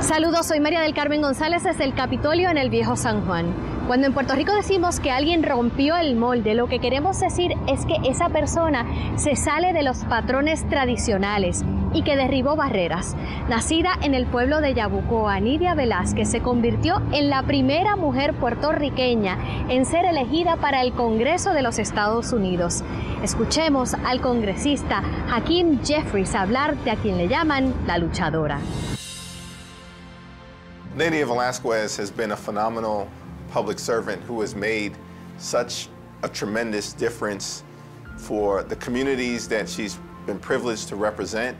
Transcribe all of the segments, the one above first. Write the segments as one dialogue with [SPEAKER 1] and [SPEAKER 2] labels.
[SPEAKER 1] Saludos, soy María del Carmen González desde el Capitolio en el Viejo San Juan. Cuando en Puerto Rico decimos que alguien rompió el molde, lo que queremos decir es que esa persona se sale de los patrones tradicionales y que derribó barreras. Nacida en el pueblo de Yabucoa, Nidia Velázquez se convirtió en la primera mujer puertorriqueña en ser elegida para el Congreso de los Estados Unidos. Escuchemos al congresista Hakeem Jeffries hablar de a quien le llaman la luchadora.
[SPEAKER 2] Nydia Velasquez has been a phenomenal public servant who has made such a tremendous difference for the communities that she's been privileged to represent,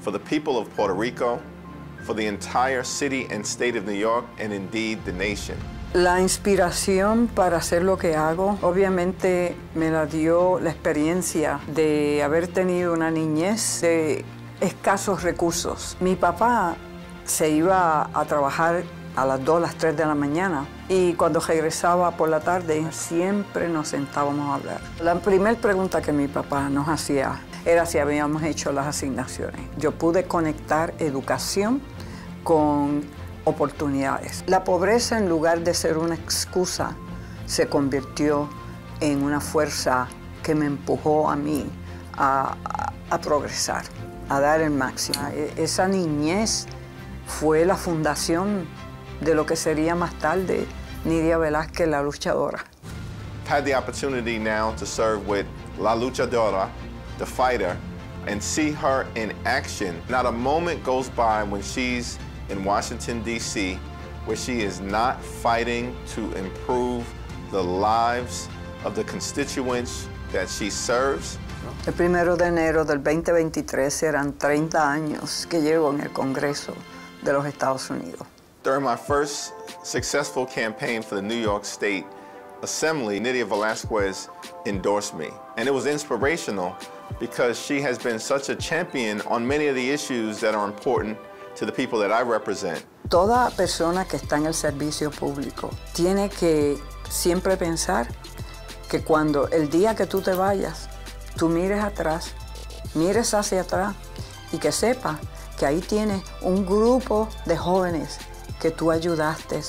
[SPEAKER 2] for the people of Puerto Rico, for the entire city and state of New York, and indeed the nation.
[SPEAKER 3] La inspiración para hacer lo que hago, obviamente me la dio la experiencia de haber tenido una niñez de escasos recursos. Mi papá se iba a trabajar a las 2, las 3 de la mañana y cuando regresaba por la tarde siempre nos sentábamos a hablar. La primera pregunta que mi papá nos hacía era si habíamos hecho las asignaciones. Yo pude conectar educación con oportunidades. La pobreza en lugar de ser una excusa se convirtió en una fuerza que me empujó a mí a, a, progresar, a dar el máximo. E, esa niñez fue la fundación de lo que sería más tarde Nidia Velázquez, la luchadora.
[SPEAKER 2] Had the opportunity now to serve with La Luchadora, the fighter, and see her in action. Not a moment goes by when she's in Washington, D.C., where she is not fighting to improve the lives of the constituents that she serves.
[SPEAKER 3] El primero de enero del 2023 eran 30 años que llevo en el Congreso de los Estados Unidos.
[SPEAKER 2] During my first successful campaign for the New York State Assembly, Nydia Velasquez endorsed me. And it was inspirational because she has been such a champion on many of the issues that are important to the people that I represent.
[SPEAKER 3] Toda persona que está en el servicio público tiene que siempre pensar que cuando el día que tú te vayas, tú mires atrás, mires hacia atrás y que sepa que ahí tienes un grupo de jóvenes que tú ayudaste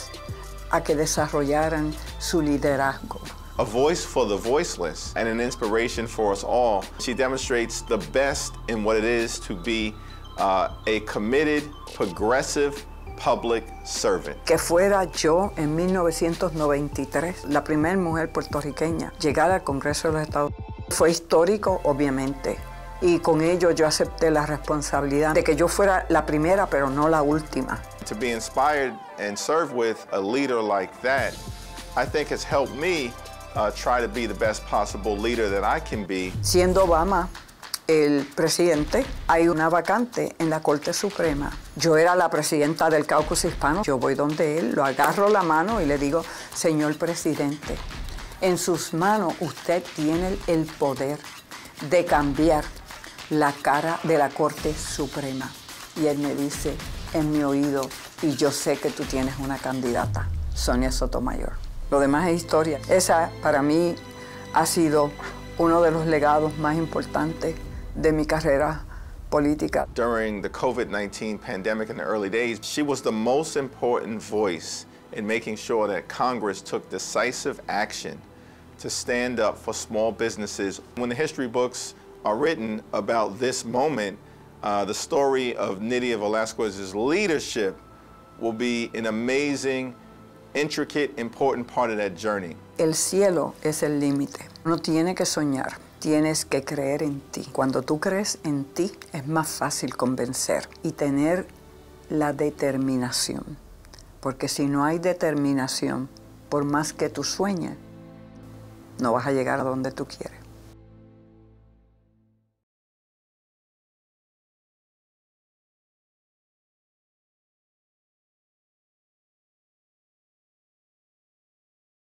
[SPEAKER 3] a que desarrollaran su liderazgo.
[SPEAKER 2] A voice for the voiceless and an inspiration for us all. She demonstrates the best in what it is to be uh, a committed, progressive public servant.
[SPEAKER 3] Que fuera yo en 1993 la primera mujer puertorriqueña llegar al Congreso de los Estados Unidos. Fue histórico, obviamente, y con ello yo acepté la responsabilidad de que yo fuera la primera, pero no la última.
[SPEAKER 2] To be inspired and serve with a leader like that, I think has helped me uh, try to be the best possible leader that I can be.
[SPEAKER 3] Siendo Obama el presidente, hay una vacante en la Corte Suprema. Yo era la presidenta del caucus hispano. Yo voy donde él, lo agarro la mano y le digo, señor presidente, en sus manos usted tiene el poder de cambiar la cara de la Corte Suprema. Y él me dice en mi oído, y yo sé que tú tienes una candidata, Sonia Sotomayor. Lo demás es historia. Esa para mí ha sido uno de los legados más importantes de mi carrera política.
[SPEAKER 2] During the COVID-19 pandemic in the early days, she was the most important voice in making sure that Congress took decisive action to stand up for small businesses. When the history books are written about this moment, uh, the story of Nydia Velasquez's leadership will be an amazing, intricate, important part of that journey.
[SPEAKER 3] El cielo es el límite. No tiene que soñar, tienes que creer en ti. Cuando tú crees en ti, es más fácil convencer y tener la determinación. Porque si no hay determinación, por más que tú sueñes, no vas a llegar a donde tú quieres.